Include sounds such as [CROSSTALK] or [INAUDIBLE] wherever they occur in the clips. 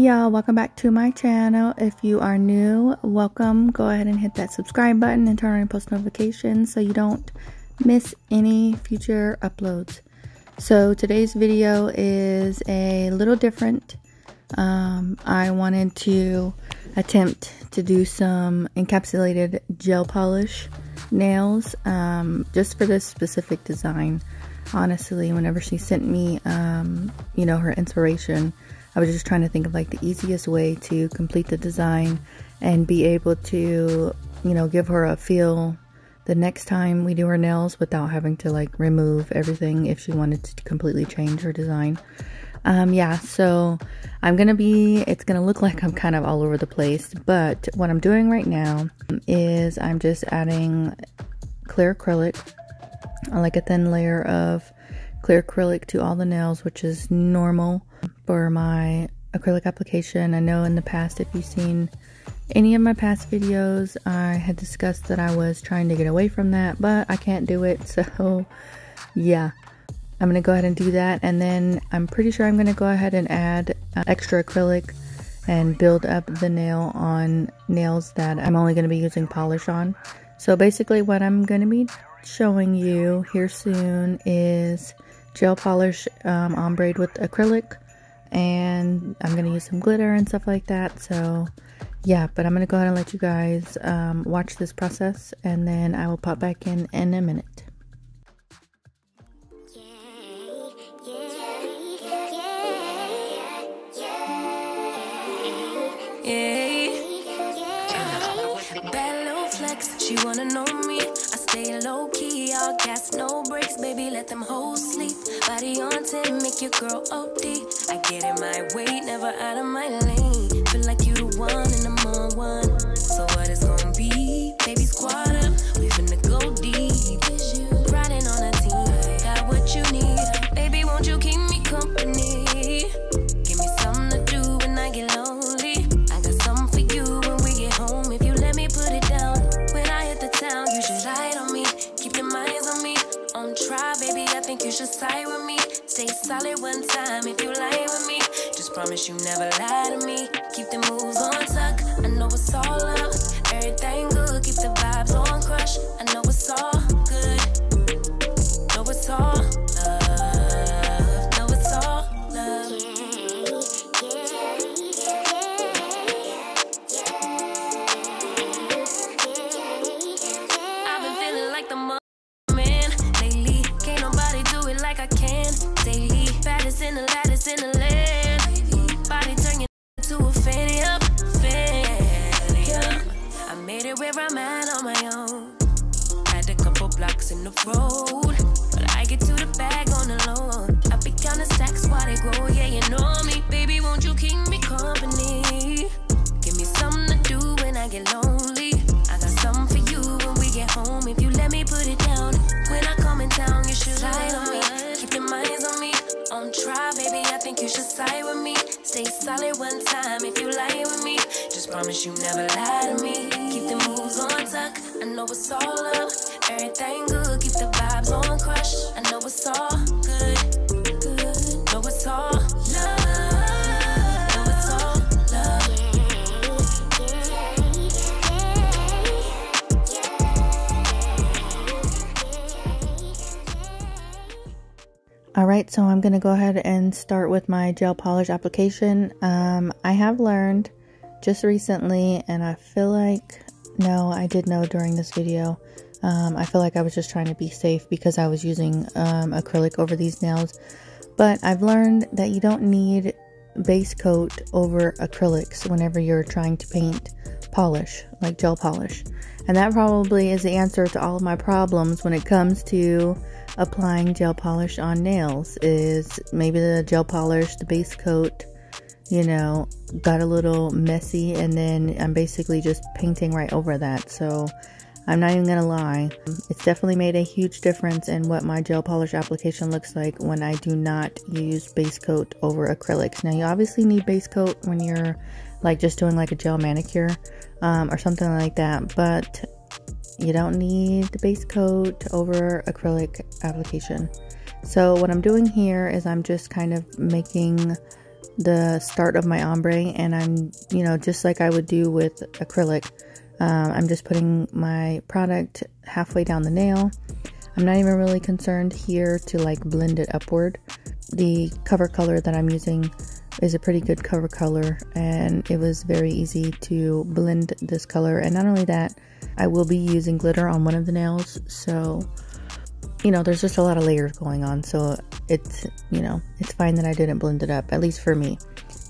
Y'all, welcome back to my channel. If you are new, welcome. Go ahead and hit that subscribe button and turn on post notifications so you don't miss any future uploads. So today's video is a little different. Um, I wanted to attempt to do some encapsulated gel polish nails um, just for this specific design. Honestly, whenever she sent me, um, you know, her inspiration, I was just trying to think of like the easiest way to complete the design and be able to, you know, give her a feel the next time we do her nails without having to like remove everything if she wanted to completely change her design. Um, yeah, so I'm gonna be, it's gonna look [LAUGHS] like I'm kind of all over the place, but what I'm doing right now is I'm just adding clear acrylic, like a thin layer of clear acrylic to all the nails, which is normal for my acrylic application. I know in the past, if you've seen any of my past videos, I had discussed that I was trying to get away from that, but I can't do it. [LAUGHS] So yeah, I'm going to go ahead and do that. And then I'm pretty sure I'm going to go ahead and add uh, extra acrylic and build up the nail on nails that I'm only going to be using polish on. So basically what I'm going to be showing you here soon is gel polish um, ombre with acrylic and I'm to use some glitter and stuff like that. So yeah, but I'm to go ahead and let you guys um, watch this process and then I will pop back in in a minute. She wanna know me. I stay low key, no brakes, baby, let them hoes sleep. Body on 10, make your girl OD. I get in my way, never out of my lane. Feel like you the one and I'm on one. So what it's gonna I think you should side with me. Stay solid one time if you lie with me. Just promise you never lie to me. Keep the moves on tuck. I know it's all up. Everything good. Keep the vibes on crush. I know it's all the road, Alright, so I'm going to go ahead and start with my gel polish application. Um, I have learned just recently, and I feel like, no, I did know during this video. Um, I feel like I was just trying to be safe because I was using um, acrylic over these nails. But I've learned that you don't need base coat over acrylics whenever you're trying to paint polish, like gel polish. And that probably is the answer to all of my problems when it comes to applying gel polish on nails is maybe the gel polish, the base coat, you know, got a little messy and then I'm basically just painting right over that. So I'm not even gonna lie, it's definitely made a huge difference in what my gel polish application looks like when I do not use base coat over acrylics. Now you obviously need base coat when you're like just doing like a gel manicure um, or something like that, but you don't need the base coat over acrylic application. So what I'm doing here is I'm just kind of making the start of my ombre and I'm, you know, just like I would do with acrylic, um, I'm just putting my product halfway down the nail. I'm not even really concerned here to like blend it upward. The cover color that I'm using is a pretty good cover color and it was very easy to blend this color. And not only that I will be using glitter on one of the nails so you know there's just a lot of layers going on so it's you know it's fine that I didn't blend it up at least for me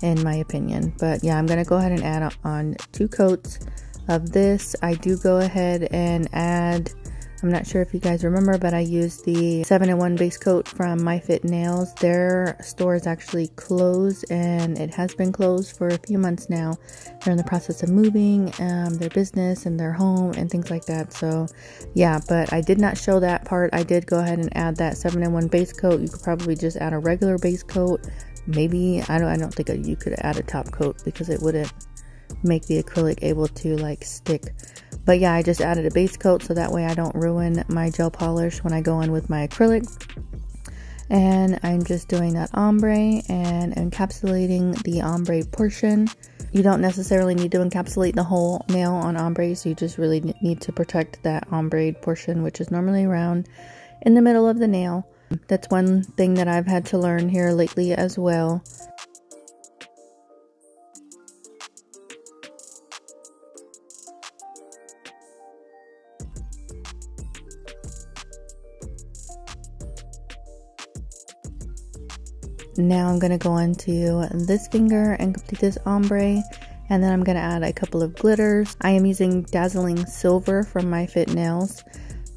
in my opinion. But yeah I'm gonna go ahead and add on two coats of this. I do go ahead and add I'm not sure if you guys remember, but I used the 7-in-1 base coat from My Fit Nails. Their store is actually closed and it has been closed for a few months now. They're in the process of moving um, their business and their home and things like that. So yeah, but I did not show that part. I did go ahead and add that 7-in-1 base coat. You could probably just add a regular base coat. Maybe, I don't, I don't think you could add a top coat because it wouldn't make the acrylic able to like stick but yeah I just added a base coat so that way I don't ruin my gel polish when I go in with my acrylic. And I'm just doing that ombre and encapsulating the ombre portion. You don't necessarily need to encapsulate the whole nail on ombre, so you just really need to protect that ombre portion which is normally around in the middle of the nail. That's one thing that I've had to learn here lately as well Now I'm going to go into this finger and complete this ombre and then I'm going to add a couple of glitters. I am using Dazzling Silver from My Fit Nails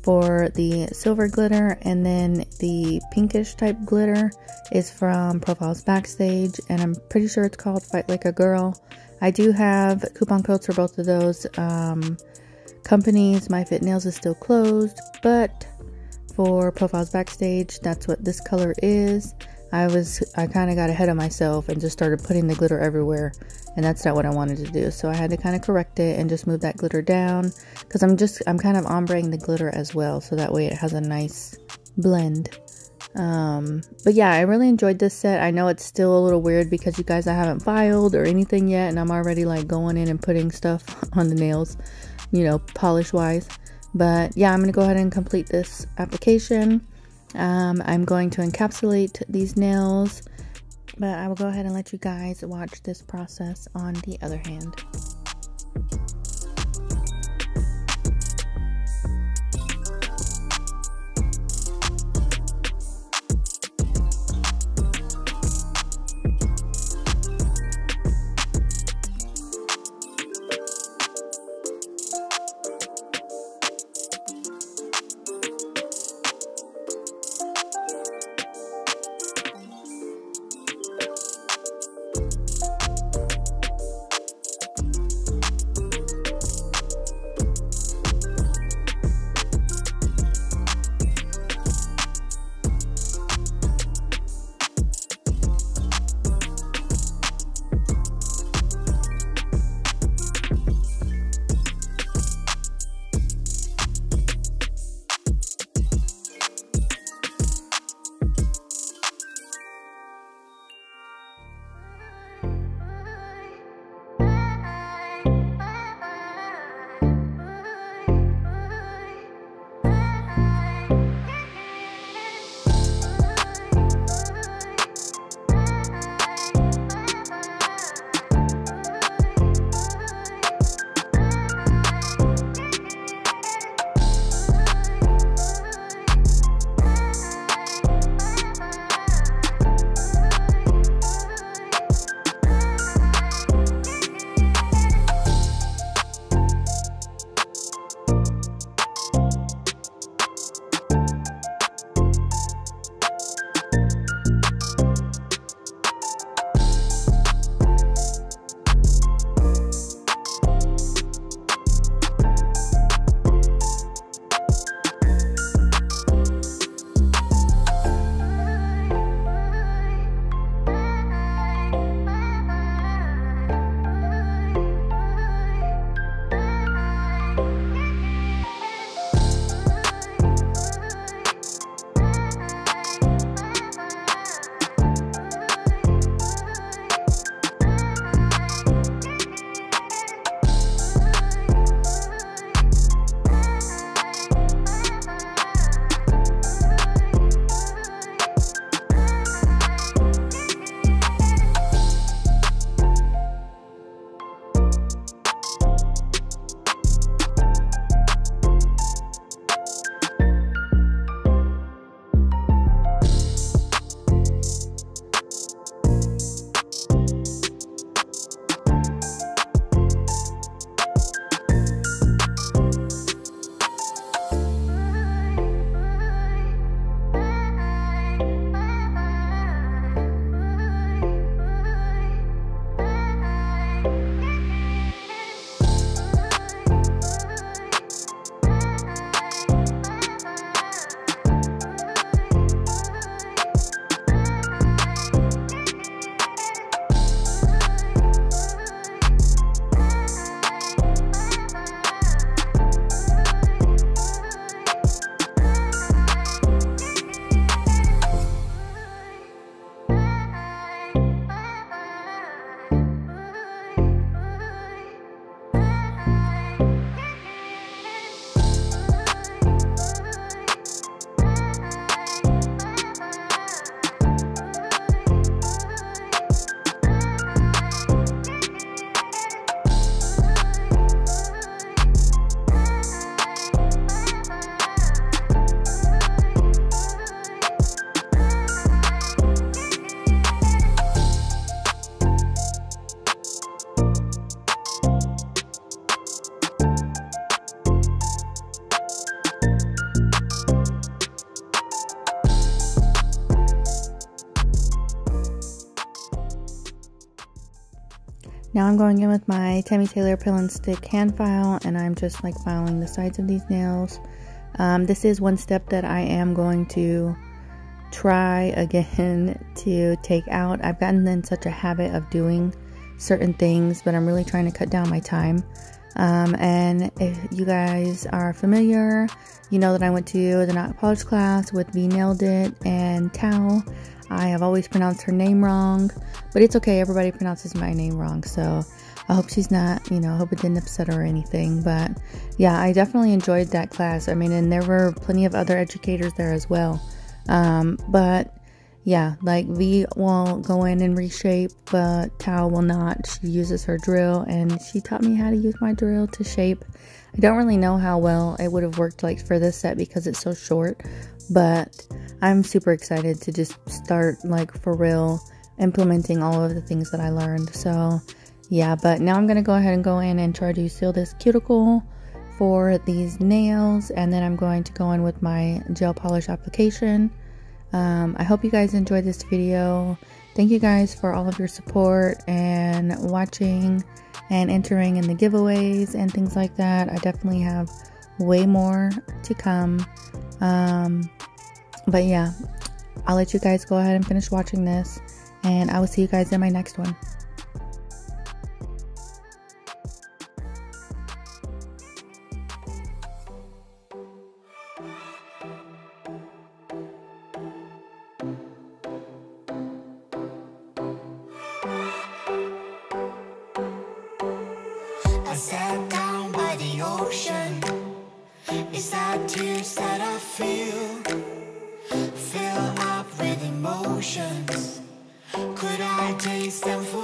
for the silver glitter and then the pinkish type glitter is from Profiles Backstage and I'm pretty sure it's called Fight Like a Girl. I do have coupon codes for both of those um, companies. My Fit Nails is still closed, but for Profiles Backstage, that's what this color is. I was I kind of got ahead of myself and just started putting the glitter everywhere and that's not what I wanted to do. So I had to kind of correct it and just move that glitter down because I'm just I'm kind of ombreing the glitter as well so that way it has a nice blend. Um but yeah I really enjoyed this set. I know it's still a little weird because you guys I haven't filed or anything yet and I'm already like going in and putting stuff [LAUGHS] on the nails you know polish wise but yeah I'm gonna go ahead and complete this application um, I'm going to encapsulate these nails, but I will go ahead and let you guys watch this process on the other hand. Now I'm going in with my Tammy Taylor Pill and Stick hand file and I'm just like filing the sides of these nails. Um, this is one step that I am going to try again [LAUGHS] to take out. I've gotten in such a habit of doing certain things, but I'm really trying to cut down my time. Um, and if you guys are familiar, you know that I went to the Not Polish class with V Nailed It and Tao. I have always pronounced her name wrong, but it's okay. Everybody pronounces my name wrong, so I hope she's not, you know, I hope it didn't upset her or anything. But yeah, I definitely enjoyed that class. I mean, and there were plenty of other educators there as well. Um, but yeah, like V will go in and reshape, but Tao will not. She uses her drill and she taught me how to use my drill to shape. I don't really know how well it would have worked like for this set because it's so short, but I'm super excited to just start like for real implementing all of the things that I learned. So yeah, but now I'm going to go ahead and go in and try to seal this cuticle for these nails and then I'm going to go in with my gel polish application. Um, I hope you guys enjoyed this video. Thank you guys for all of your support and watching and entering in the giveaways and things like that. I definitely have way more to come. Um, but yeah, I'll let you guys go ahead and finish watching this, and I will see you guys in my next one. Emotions. Could I taste them for?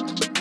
you.